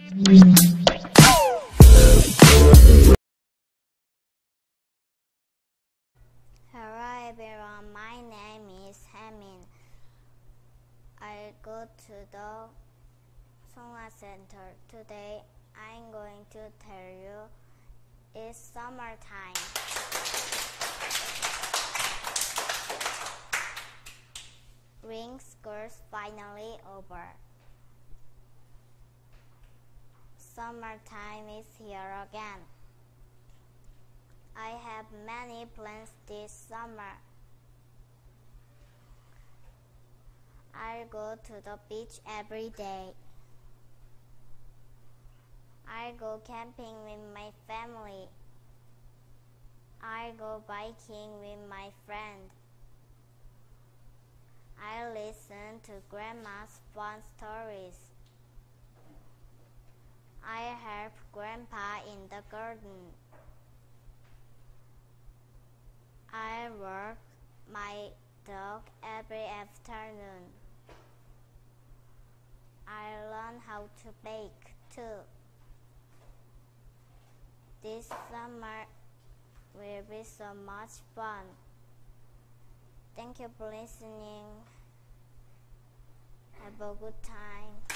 Hello everyone, my name is Hyemin. I go to the Songhwa Center. Today I'm going to tell you it's summertime. Spring school's finally over. Summertime is here again. I have many plans this summer. I go to the beach every day. I go camping with my family. I go biking with my friend. I listen to grandma's fun stories. I help grandpa in the garden. I walk my dog every afternoon. I learn how to bake too. This summer will be so much fun. Thank you for listening. Have a good time.